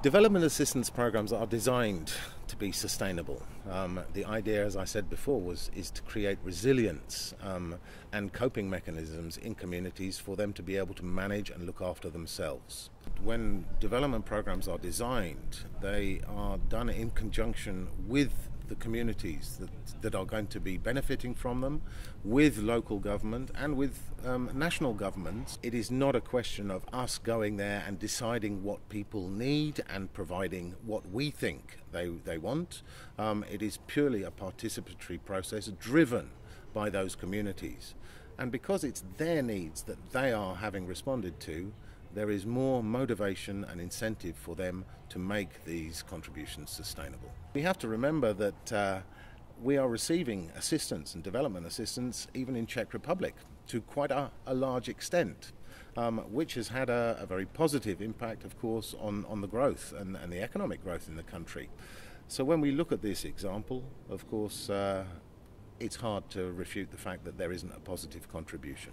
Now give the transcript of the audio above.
Development assistance programs are designed to be sustainable. Um, the idea, as I said before, was is to create resilience um, and coping mechanisms in communities for them to be able to manage and look after themselves. When development programs are designed, they are done in conjunction with the communities that, that are going to be benefiting from them with local government and with um, national governments. It is not a question of us going there and deciding what people need and providing what we think they, they want. Um, it is purely a participatory process driven by those communities. And because it's their needs that they are having responded to, there is more motivation and incentive for them to make these contributions sustainable. We have to remember that uh, we are receiving assistance and development assistance even in Czech Republic to quite a, a large extent. Um, which has had a, a, very positive impact, of course, on, on the growth and, and, the economic growth in the country. So, when we look at this example, of course, uh, it's hard to refute the fact that there isn't a positive contribution.